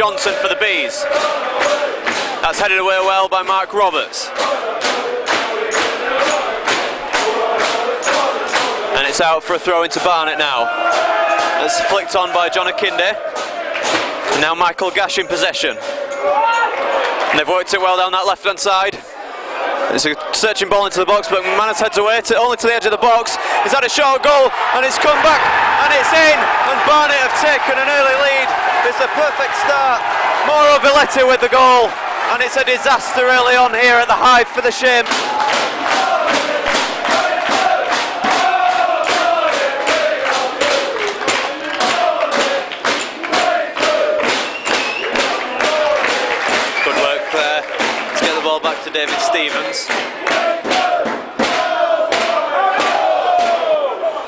Johnson for the Bees. That's headed away well by Mark Roberts. And it's out for a throw into Barnet now. It's flicked on by John Akinde. And now Michael Gash in possession. And they've worked it well down that left hand side. It's a searching ball into the box, but McManus heads away to, only to the edge of the box. He's had a short goal, and it's come back, and Barnet have taken an early lead. It's a perfect start. Mauro Vilhete with the goal, and it's a disaster early on here at the Hive for the Shaymen. Good work there to get the ball back to David Stephens.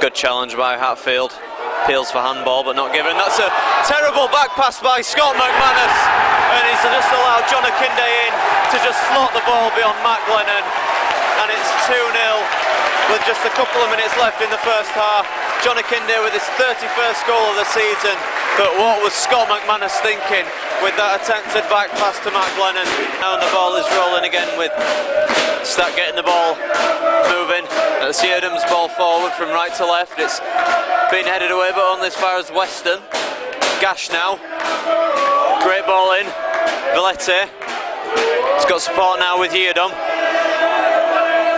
Good challenge by Hatfield. Peels for handball, but not given. That's a terrible back pass by Scott McManus. And he's just allowed John Akinde in to just slot the ball beyond Matt Glennon. And it's 2 0 with just a couple of minutes left in the first half. John Akinde with his 31st goal of the season. But what was Scott McManus thinking with that attempted back pass to Matt Glennon? Now the ball is rolling again with Start getting the ball. That's ball forward from right to left. It's been headed away, but only as far as Weston. Gash now. Great ball in. Vilhete. He's got support now with Yiadom.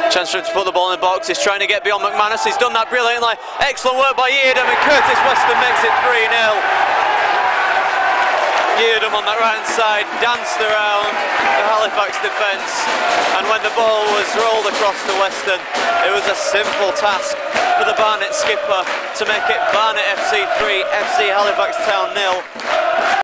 Chance for him to put the ball in the box. He's trying to get beyond McManus. He's done that brilliantly. Excellent work by Yiadom, and Curtis Weston makes it 3 0. On that right hand side danced around the Halifax defence and when the ball was rolled across to Weston it was a simple task for the Barnet skipper to make it Barnet FC 3 FC Halifax Town nil